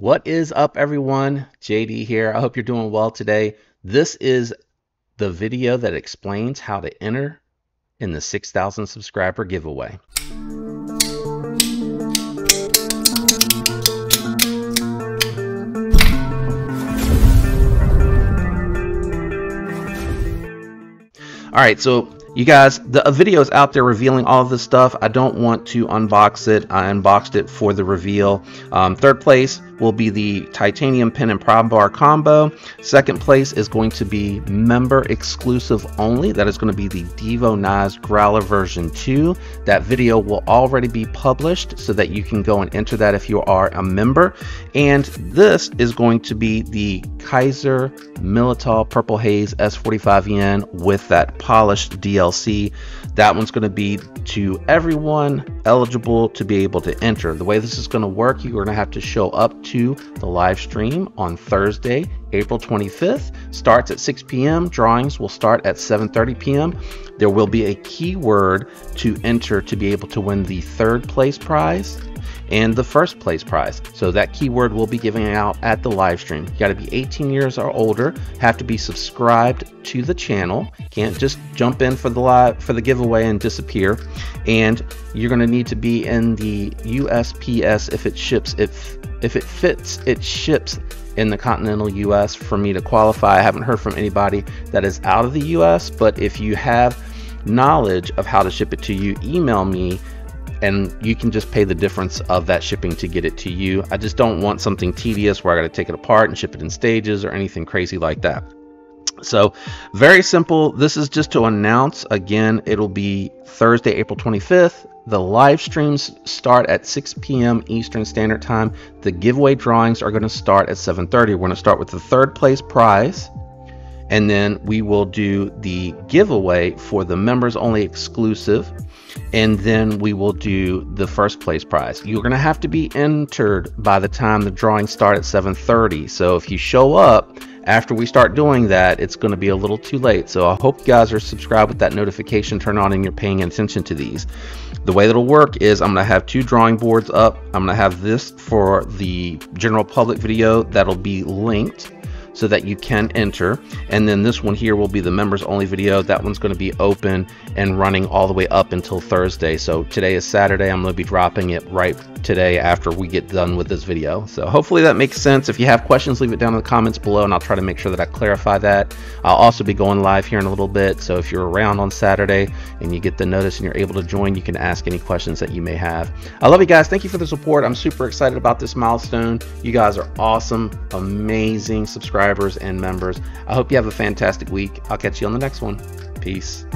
What is up, everyone? JD here. I hope you're doing well today. This is the video that explains how to enter in the 6,000 subscriber giveaway. All right, so you guys, the video is out there revealing all this stuff. I don't want to unbox it. I unboxed it for the reveal. Um, third place will be the titanium pin and prop bar combo. Second place is going to be member exclusive only. That is going to be the Devo Nas Growler version 2. That video will already be published so that you can go and enter that if you are a member. And this is going to be the Kizer Militao Purple Haze S45N with that polished DLC. That one's going to be to everyone eligible to be able to enter. The way this is going to work, you're going to have to show up to the live stream on Thursday, April 25th. Starts at 6 p.m. Drawings will start at 7:30 p.m. There will be a keyword to enter to be able to win the third place prize and the first place prize. So that keyword will be giving out at the live stream. You got to be 18 years or older, have to be subscribed to the channel. Can't just jump in for the live for the giveaway and disappear. And you're going to need to be in the USPS if it ships if if it fits it ships in the continental US for me to qualify. I haven't heard from anybody that is out of the US, but if you have knowledge of how to ship it to you, email me and you can just pay the difference of that shipping to get it to you. I just don't want something tedious where I got to take it apart and ship it in stages or anything crazy like that. So, very simple. This is just to announce again, it'll be Thursday, April 25th. The live streams start at 6 p.m. Eastern Standard Time. The giveaway drawings are going to start at 7:30. We're going to start with the third place prize and then we will do the giveaway for the members only exclusive. And then we will do the first place prize. You're going to have to be entered by the time the drawing start at 7:30 so if you show up after we start doing that it's going to be a little too late. So i hope you guys are subscribed with that notification turn on and you're paying attention to these. The way that'll work is i'm going to have two drawing boards up. I'm going to have this for the general public video that'll be linked so that you can enter. And then this one here will be the members only video. That one's going to be open and running all the way up until Thursday. So today is Saturday. I'm going to be dropping it right today after we get done with this video. So hopefully that makes sense. If you have questions, leave it down in the comments below and I'll try to make sure that I clarify that. I'll also be going live here in a little bit. So if you're around on Saturday and you get the notice and you're able to join, you can ask any questions that you may have. I love you guys. Thank you for the support. I'm super excited about this milestone. You guys are awesome, amazing subscribers and members. I hope you have a fantastic week. I'll catch you on the next one. Peace.